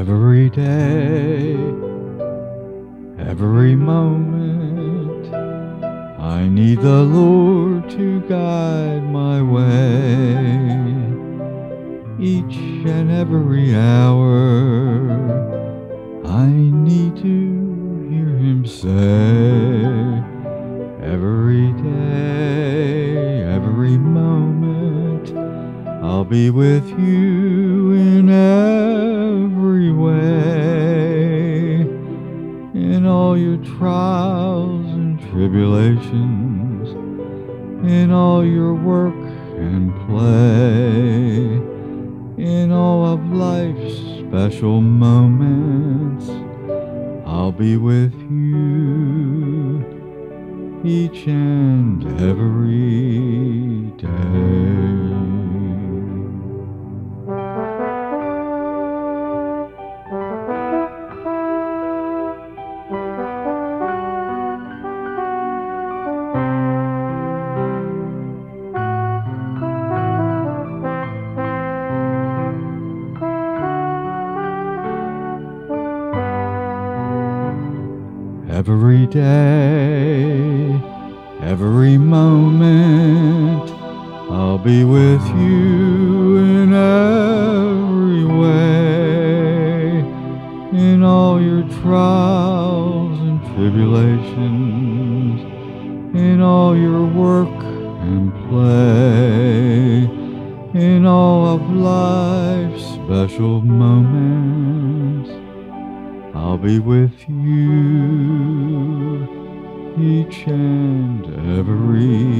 every day, every moment. I need the Lord to guide my way each and every hour. I need to hear Him say every day, every moment. I'll be with you your trials and tribulations, in all your work and play, in all of life's special moments. I'll be with you each and every Every day, every moment, I'll be with you in every way, in all your trials and tribulations, in all your work and play, in all of life's special moments. I'll be with you each and every